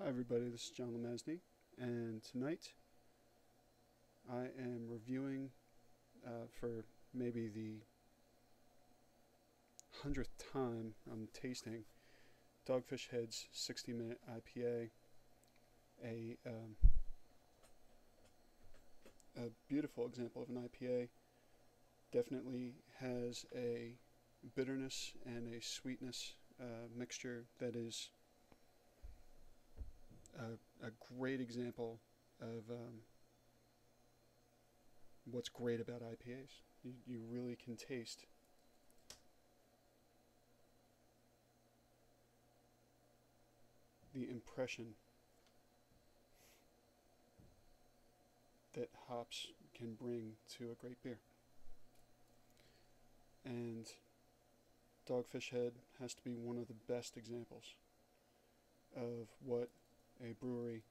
Hi everybody, this is John LeMasney, and tonight I am reviewing uh, for maybe the hundredth time I'm tasting Dogfish Head's 60 minute IPA, a, um, a beautiful example of an IPA. Definitely has a bitterness and a sweetness uh, mixture that is a, a great example of um, what's great about IPAs. You, you really can taste the impression that hops can bring to a great beer. And Dogfish Head has to be one of the best examples of what a brewery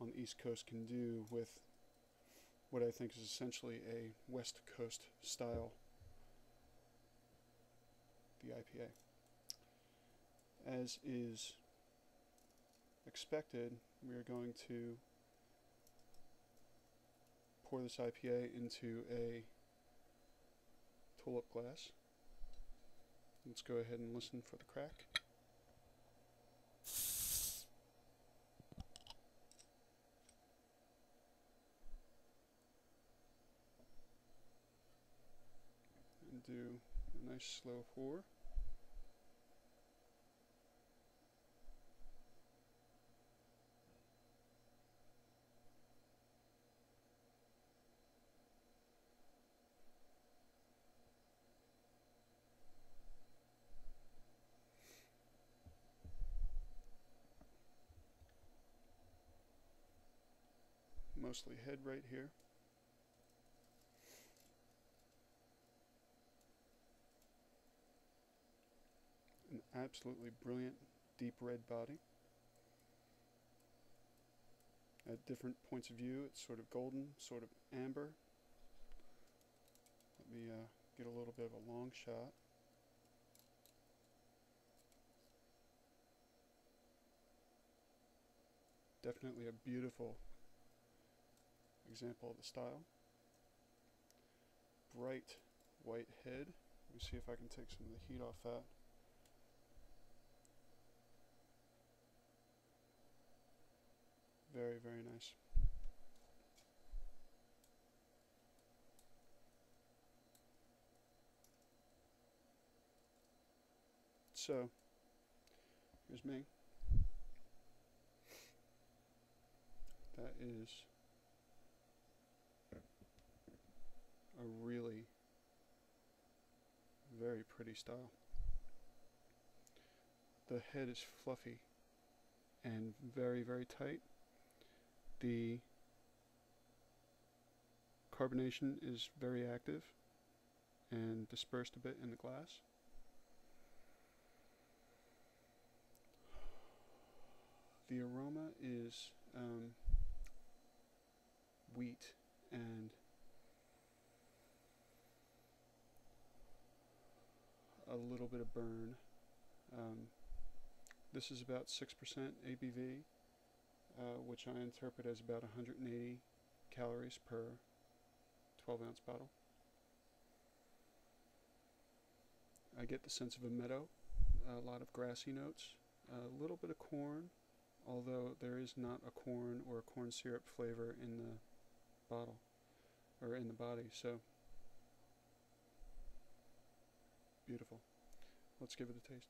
on the East Coast can do with what I think is essentially a West Coast style, IPA. As is expected, we are going to pour this IPA into a tulip glass. Let's go ahead and listen for the crack. Do a nice slow pour. mostly head right here. An absolutely brilliant deep red body. At different points of view, it's sort of golden, sort of amber. Let me uh, get a little bit of a long shot. Definitely a beautiful example of the style. Bright white head. Let me see if I can take some of the heat off that. Very, very nice. So, here's me. That is a really very pretty style. The head is fluffy and very, very tight. The carbonation is very active and dispersed a bit in the glass. The aroma is um, wheat and a little bit of burn. Um, this is about 6% ABV, uh, which I interpret as about 180 calories per 12 ounce bottle. I get the sense of a meadow, a lot of grassy notes, a little bit of corn, although there is not a corn or a corn syrup flavor in the bottle or in the body. So Beautiful. Let's give it a taste.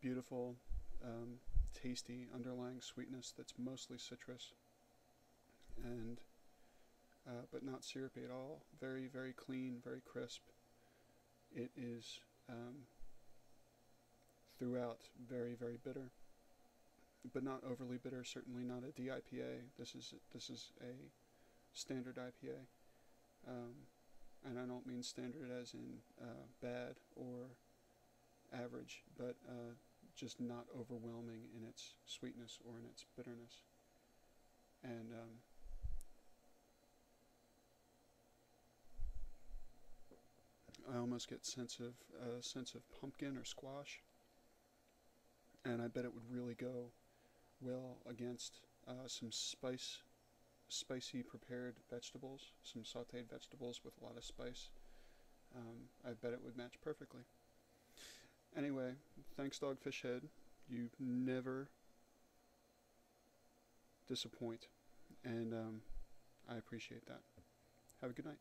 Beautiful, um, tasty underlying sweetness that's mostly citrus and uh, but not syrupy at all. Very, very clean, very crisp. It is um, throughout very, very bitter but not overly bitter. Certainly not a DIPA. This is this is a standard IPA, um, and I don't mean standard as in uh, bad or average, but uh, just not overwhelming in its sweetness or in its bitterness. And um, I almost get sense of uh, sense of pumpkin or squash, and I bet it would really go well against uh, some spice, spicy prepared vegetables, some sautéed vegetables with a lot of spice. Um, I bet it would match perfectly. Anyway, thanks, Dogfish Head. You never disappoint, and um, I appreciate that. Have a good night.